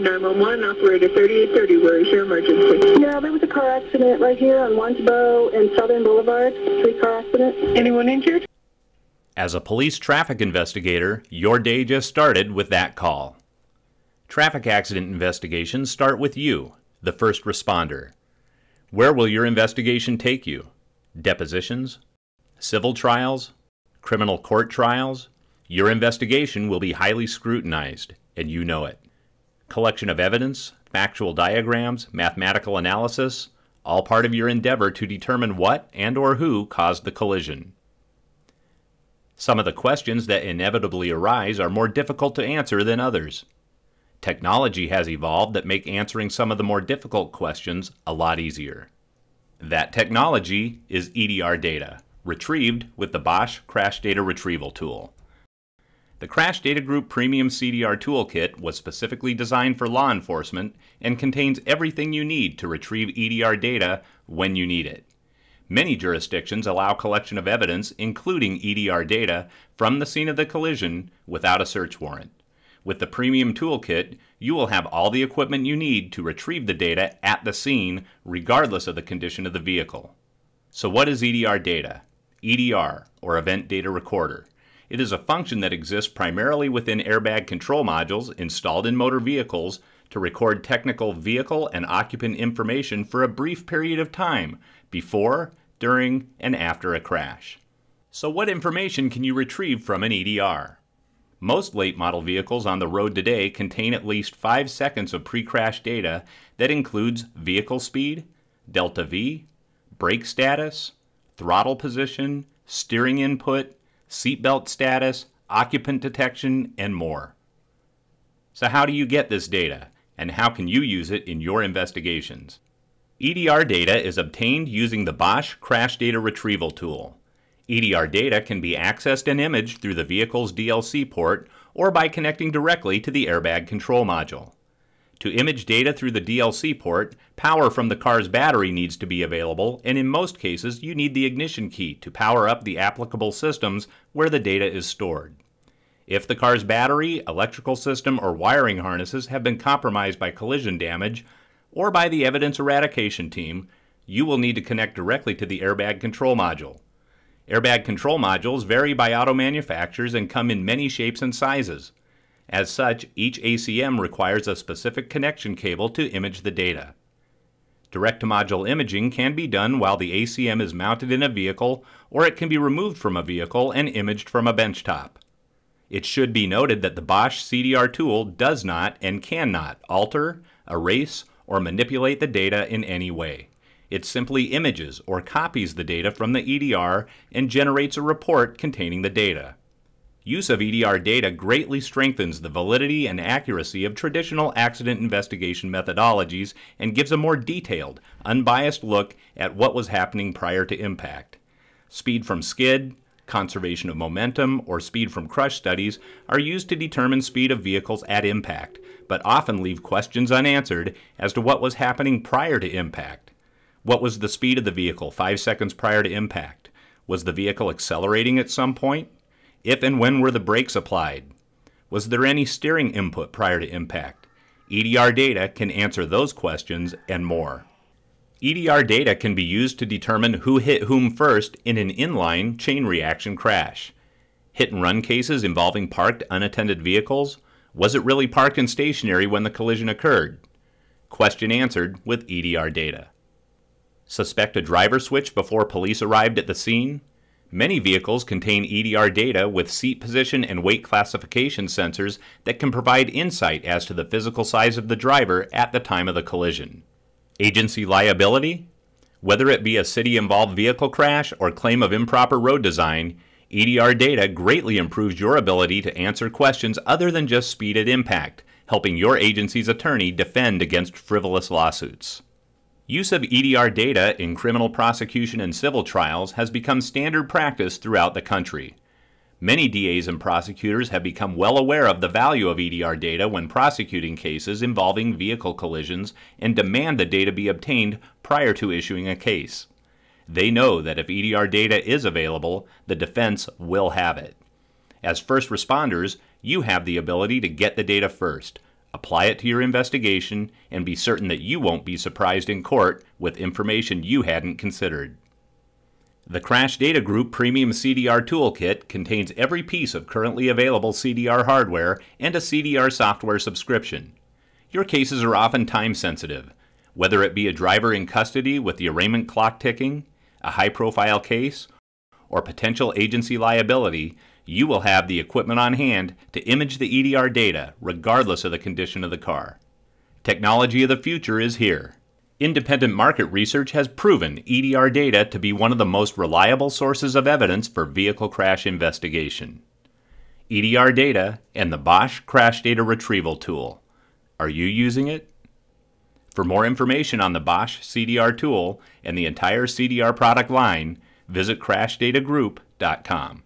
911, operator 3830, where is your emergency? Yeah, there was a car accident right here on Wansbo and Southern Boulevard. Three car accident. Anyone injured? As a police traffic investigator, your day just started with that call. Traffic accident investigations start with you, the first responder. Where will your investigation take you? Depositions? Civil trials? Criminal court trials? Your investigation will be highly scrutinized, and you know it. Collection of evidence, factual diagrams, mathematical analysis, all part of your endeavor to determine what and or who caused the collision. Some of the questions that inevitably arise are more difficult to answer than others. Technology has evolved that make answering some of the more difficult questions a lot easier. That technology is EDR data, retrieved with the Bosch Crash Data Retrieval Tool. The Crash Data Group Premium CDR Toolkit was specifically designed for law enforcement and contains everything you need to retrieve EDR data when you need it. Many jurisdictions allow collection of evidence, including EDR data, from the scene of the collision without a search warrant. With the Premium Toolkit, you will have all the equipment you need to retrieve the data at the scene, regardless of the condition of the vehicle. So, what is EDR data? EDR, or Event Data Recorder. It is a function that exists primarily within airbag control modules installed in motor vehicles to record technical vehicle and occupant information for a brief period of time before, during, and after a crash. So, what information can you retrieve from an EDR? Most late model vehicles on the road today contain at least 5 seconds of pre crash data that includes vehicle speed, delta V, brake status, throttle position, steering input, seatbelt status, occupant detection, and more. So, how do you get this data, and how can you use it in your investigations? EDR data is obtained using the Bosch Crash Data Retrieval tool. EDR data can be accessed and imaged through the vehicle's DLC port or by connecting directly to the airbag control module. To image data through the DLC port, power from the car's battery needs to be available, and in most cases, you need the ignition key to power up the applicable systems where the data is stored. If the car's battery, electrical system, or wiring harnesses have been compromised by collision damage, or by the evidence eradication team, you will need to connect directly to the airbag control module. Airbag control modules vary by auto manufacturers and come in many shapes and sizes. As such, each ACM requires a specific connection cable to image the data. Direct to module imaging can be done while the ACM is mounted in a vehicle, or it can be removed from a vehicle and imaged from a benchtop. It should be noted that the Bosch CDR tool does not and cannot alter, erase, or manipulate the data in any way. It simply images or copies the data from the EDR and generates a report containing the data. Use of EDR data greatly strengthens the validity and accuracy of traditional accident investigation methodologies and gives a more detailed, unbiased look at what was happening prior to impact. Speed from skid, conservation of momentum, or speed from crush studies are used to determine speed of vehicles at impact, but often leave questions unanswered as to what was happening prior to impact. What was the speed of the vehicle five seconds prior to impact? Was the vehicle accelerating at some point? If and when were the brakes applied? Was there any steering input prior to impact? EDR data can answer those questions and more. EDR data can be used to determine who hit whom first in an inline chain reaction crash. Hit and run cases involving parked unattended vehicles. Was it really parked and stationary when the collision occurred? Question answered with EDR data. Suspect a driver switch before police arrived at the scene? Many vehicles contain EDR data with seat position and weight classification sensors that can provide insight as to the physical size of the driver at the time of the collision. Agency liability? Whether it be a city involved vehicle crash or claim of improper road design, EDR data greatly improves your ability to answer questions other than just speed at impact, helping your agency's attorney defend against frivolous lawsuits. Use of EDR data in criminal prosecution and civil trials has become standard practice throughout the country. Many DAs and prosecutors have become well aware of the value of EDR data when prosecuting cases involving vehicle collisions and demand the data be obtained prior to issuing a case. They know that if EDR data is available, the defense will have it. As first responders, you have the ability to get the data first, apply it to your investigation, and be certain that you won't be surprised in court with information you hadn't considered. The Crash Data Group Premium CDR Toolkit contains every piece of currently available CDR hardware and a CDR software subscription. Your cases are often time sensitive, whether it be a driver in custody with the arraignment clock ticking, a high profile case, or potential agency liability, you will have the equipment on hand to image the EDR data regardless of the condition of the car. Technology of the future is here. Independent market research has proven EDR data to be one of the most reliable sources of evidence for vehicle crash investigation. EDR data and the Bosch Crash Data Retrieval Tool. Are you using it? For more information on the Bosch CDR tool and the entire CDR product line, visit crashdatagroup.com.